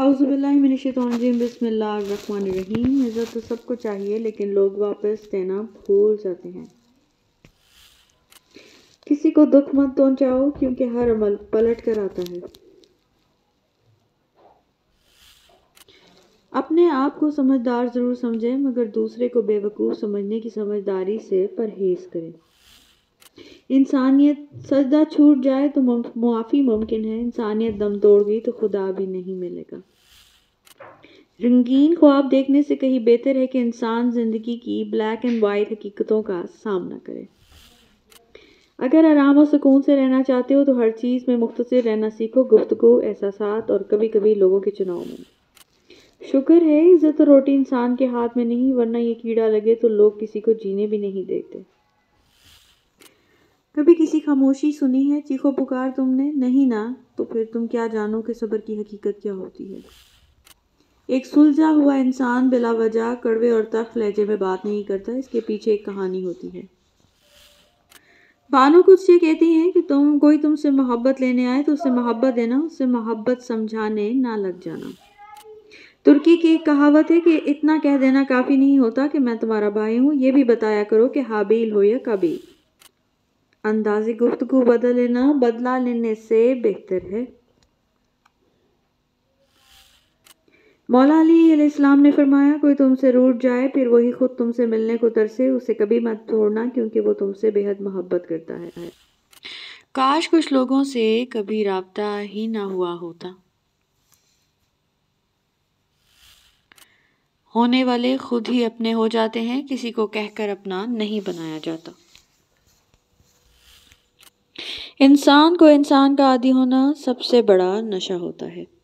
अउज़ुबिल्लिमिनश्शैतानिर्रजीम बिस्मिल्लाहिर्रहमानिर्रहीम। इज़्ज़त तो सबको चाहिए, लेकिन लोग वापस देना भूल जाते हैं। किसी को दुख मत पहुंचाओ, क्योंकि हर अमल पलट कर आता है। अपने आप को समझदार ज़रूर समझें, मगर दूसरे को बेवकूफ़ समझने की समझदारी से परहेज़ करें। इंसानियत सजदा छूट जाए तो मुआफ़ी मुमकिन है। इंसानियत दम तोड़ गई तो खुदा भी नहीं मिलेगा। रंगीन ख्वाब देखने से कहीं बेहतर है कि इंसान ज़िंदगी की ब्लैक एंड वाइट हकीकतों का सामना करे। अगर आराम और सुकून से रहना चाहते हो तो हर चीज़ में मुख्तर रहना सीखो गुफ्तु एहसास और कभी कभी लोगों के चुनाव में। शुक्र है, इज़्ज़त और रोटी इंसान के हाथ में नहीं, वरना ये कीड़ा लगे तो लोग किसी को जीने भी नहीं देते। कभी किसी खामोशी सुनी है, चीखो पुकार तुमने? नहीं ना तो फिर तुम क्या जानो कि सब्र की हकीकत क्या होती है। एक सुलझा हुआ इंसान बिला वजह कड़वे और तख लहजे में बात नहीं करता, इसके पीछे एक कहानी होती है। बानो कुछ ये कहती हैं कि तुम, कोई तुमसे मोहब्बत लेने आए तो उससे मोहब्बत देना उससे मोहब्बत समझाने ना लग जाना। तुर्की की एक कहावत है कि इतना कह देना काफ़ी नहीं होता कि मैं तुम्हारा भाई हूँ, ये भी बताया करो कि हाबील हो या कबील। अंदाजी गुफ्तगु बदल लेना, बदला लेने से बेहतर है। मौला अली इस्लाम ने फरमाया, कोई तुमसे रूठ जाए, फिर वही खुद तुमसे मिलने को तरसे, उसे कभी मत छोड़ना, क्योंकि वो तुमसे बेहद मोहब्बत करता है। काश कुछ लोगों से कभी रबता ही ना हुआ होता। होने वाले खुद ही अपने हो जाते हैं, किसी को कहकर अपना नहीं बनाया जाता। इंसान को इंसान का आदि होना सबसे बड़ा नशा होता है।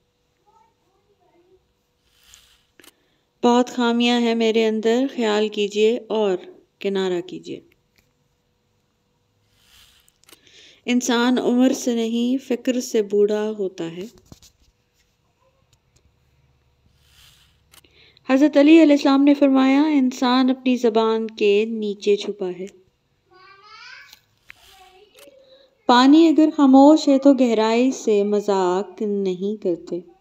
बहुत खामियाँ हैं मेरे अंदर, ख्याल कीजिए और किनारा कीजिए। इंसान उम्र से नहीं, फ़िक्र से बूढ़ा होता है। हज़रत अली अलैहिस्सलाम ने फरमाया, इंसान अपनी ज़बान के नीचे छुपा है। पानी अगर खामोश है तो गहराई से मज़ाक नहीं करते।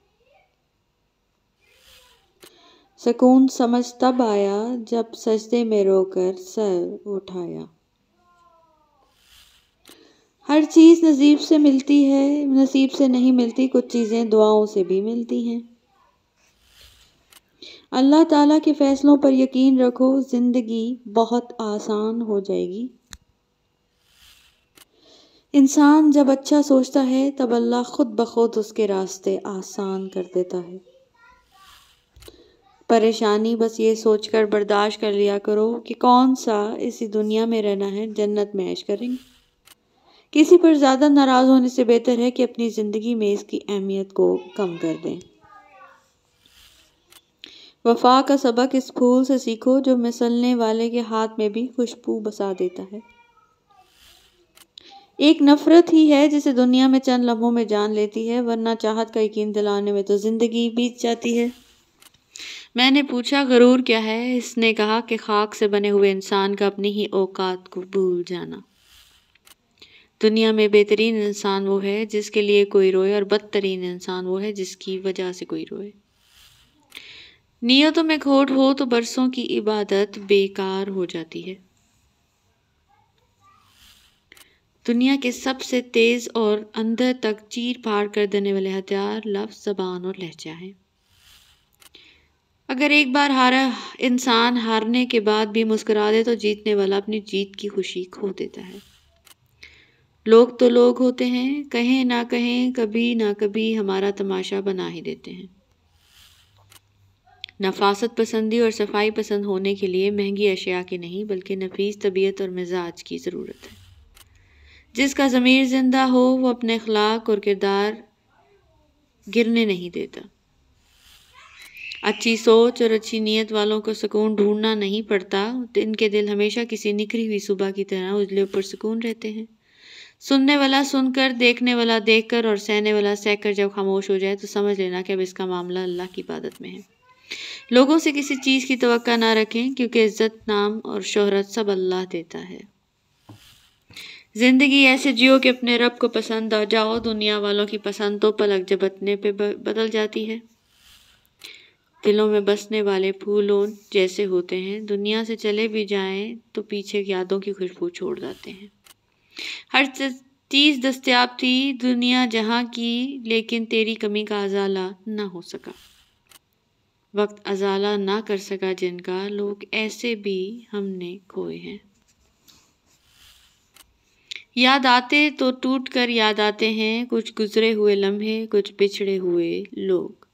सुकून समझ तब आया जब सजदे में रोकर सर उठाया। हर चीज़ नसीब से मिलती है, नसीब से नहीं मिलती, कुछ चीज़ें दुआओं से भी मिलती हैं। अल्लाह ताला के फ़ैसलों पर यकीन रखो, ज़िंदगी बहुत आसान हो जाएगी। इंसान जब अच्छा सोचता है, तब अल्लाह खुद ब खुद उसके रास्ते आसान कर देता है। परेशानी, बस ये सोचकर बर्दाश्त कर लिया करो कि कौन सा इसी दुनिया में रहना है, जन्नत में ऐश करेंगे किसी पर ज़्यादा नाराज़ होने से बेहतर है कि अपनी ज़िंदगी में इसकी अहमियत को कम कर दें। वफा का सबक इस फूल से सीखो जो मिसलने वाले के हाथ में भी खुशबू बसा देता है। एक नफ़रत ही है जिसे दुनिया में चंद लम्हों में जान लेती है, वरना चाहत का यकीन दिलाने में तो ज़िंदगी बीत जाती है। मैंने पूछा, गरूर क्या है? इसने कहा कि खाक से बने हुए इंसान का अपनी ही औकात को भूल जाना। दुनिया में बेहतरीन इंसान वो है जिसके लिए कोई रोए और बदतरीन इंसान वो है जिसकी वजह से कोई रोए। नीयतों में खोट हो तो बरसों की इबादत बेकार हो जाती है। दुनिया के सबसे तेज़ और अंदर तक चीर फाड़ कर देने वाले हथियार, लफ्ज़, ज़बान और लहजा है। अगर एक बार हारा, इंसान हारने के बाद भी मुस्करा दे तो जीतने वाला अपनी जीत की खुशी खो देता है। लोग तो लोग होते हैं, कहें ना कहें, कभी ना कभी हमारा तमाशा बना ही देते हैं। नफासत पसंदी और सफ़ाई पसंद होने के लिए महँगी अशिया की नहीं, बल्कि नफीस तबीयत और मिजाज की ज़रूरत है। जिसका ज़मीर ज़िंदा हो, वो अपने अखलाक और किरदार गिरने नहीं देता। अच्छी सोच और अच्छी नीयत वालों को सुकून ढूंढना नहीं पड़ता। इनके दिल हमेशा किसी निखरी हुई सुबह की तरह उजले ऊपर सुकून रहते हैं। सुनने वाला सुनकर, देखने वाला देखकर और सहने वाला सहकर जब खामोश हो जाए तो समझ लेना कि अब इसका मामला अल्लाह की इबादत में है। लोगों से किसी चीज़ की तो ना रखें क्योंकि इज़्ज़त, नाम और शोहरत सब अल्लाह देता है। ज़िंदगी ऐसे जियो कि अपने रब को पसंद आ जाओ, दुनिया वालों की पसंद तो पलक झपटने पे बदल जाती है। दिलों में बसने वाले फूलों जैसे होते हैं, दुनिया से चले भी जाएँ तो पीछे यादों की खुशबू छोड़ जाते हैं। हर चीज़ दस्तियाब थी दुनिया जहाँ की, लेकिन तेरी कमी का अजाला ना हो सका। वक्त अजाला ना कर सका जिनका, लोग ऐसे भी हमने खोए हैं। याद आते तो टूट कर याद आते हैं, कुछ गुजरे हुए लम्हे, कुछ बिछड़े हुए लोग।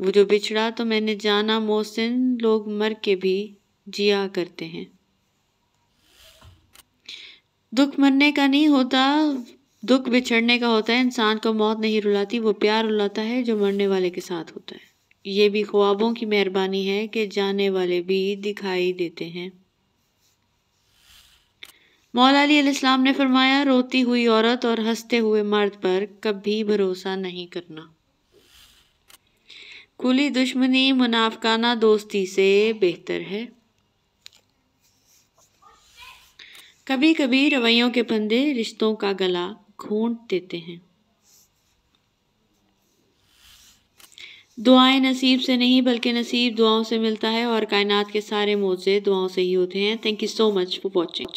वो जो बिछड़ा तो मैंने जाना मोहसिन, लोग मर के भी जिया करते हैं। दुख मरने का नहीं होता, दुख बिछड़ने का होता है, इंसान को मौत नहीं रुलाती, वो प्यार रुलाता है जो मरने वाले के साथ होता है। ये भी ख्वाबों की मेहरबानी है कि जाने वाले भी दिखाई देते हैं। मौला अली ने फरमाया, रोती हुई औरत और हँसते हुए मर्द पर कभी भरोसा नहीं करना। खुली दुश्मनी मुनाफकाना दोस्ती से बेहतर है। कभी कभी रवैयों के पंदे रिश्तों का गला घूंट देते हैं। दुआएँ नसीब से नहीं, बल्कि नसीब दुआओं से मिलता है और कायनात के सारे मोजे दुआओं से ही होते हैं। Thank you so much for watching